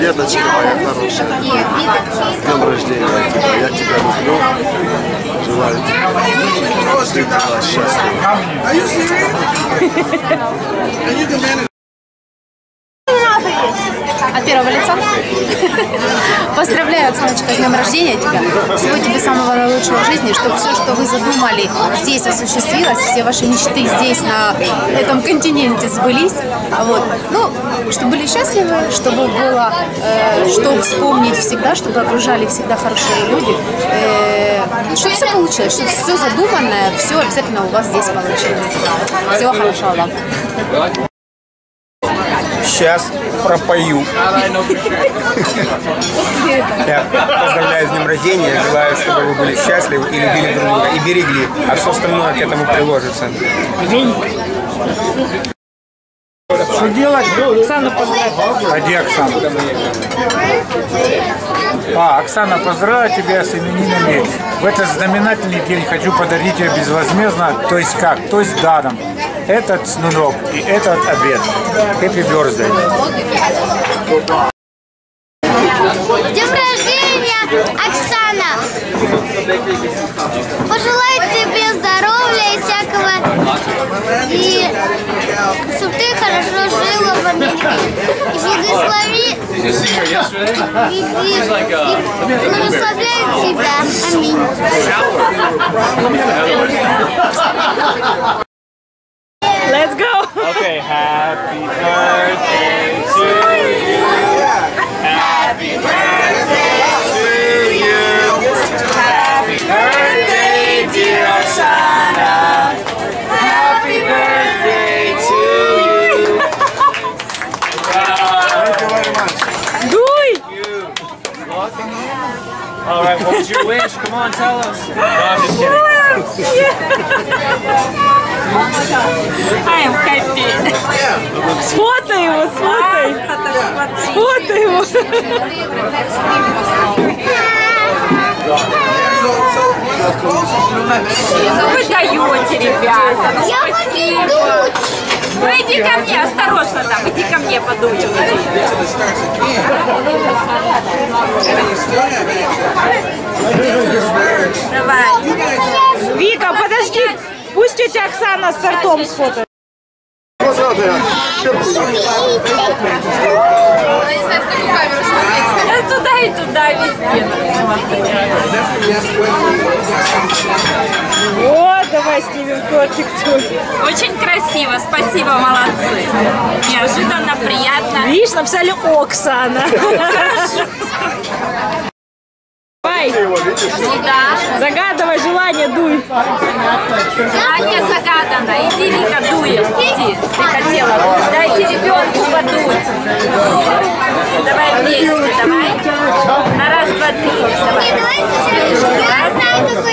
Деточка моя хорошая, с днем рождения тебя, я тебя люблю, желаю тебе всегда счастлива. От первого лица. Поздравляю, Оксаночка, с днем рождения тебя. Всего тебе самого наилучшего в жизни, чтобы все, что вы задумали, здесь осуществилось, все ваши мечты здесь, на этом континенте сбылись. А Вот. Ну, чтобы были счастливы, чтобы было э, что вспомнить всегда, чтобы окружали всегда хорошие люди. Э, чтобы все получилось, чтобы все задуманное, все обязательно у вас здесь получилось. Всего хорошего вам. Сейчас пропою. Я поздравляю с днем рождения, желаю, чтобы вы были счастливы и любили друг друга, и берегли, а все остальное к этому приложится. Что делать? Оксану поздравить. А где Оксана? А, Оксана, поздравляю тебя с именинами. В этот знаменательный день хочу подарить тебе безвозмездно, то есть как, то есть даром, этот снурок и этот обед. Happy birthday. С днем рождения, Оксана! Пожелаю тебе здоровья и всякого, и чтобы ты хорошо жила в Америке. И благослови, и, и, и благословляю тебя. Аминь. say happy birthday to you. Happy birthday to you. Happy birthday, dear Oksana. Happy birthday to you. Thank you very much. Dui. All right, what was your wish? Come on, tell us. No, I'm just kidding. yeah. Ну вы даете, ребята. Ну спасибо. Ну иди ко мне, осторожно там, иди ко мне подуй. Давай. Вика, подожди. Пусть тетя Оксана с тортом сфотает. Я туда и туда везде. Вот, давай снимем тортик тоже. Очень красиво, спасибо, молодцы. Неожиданно, приятно. Видишь, написали Оксана. Давай. Да. Загадывай желание, дуй. Желание загадано. Иди, Вика, дуем. Иди. Ты хотела. Дайте ребенку подуть. Давай вместе, давай. На раз, два, три. Давай. Давай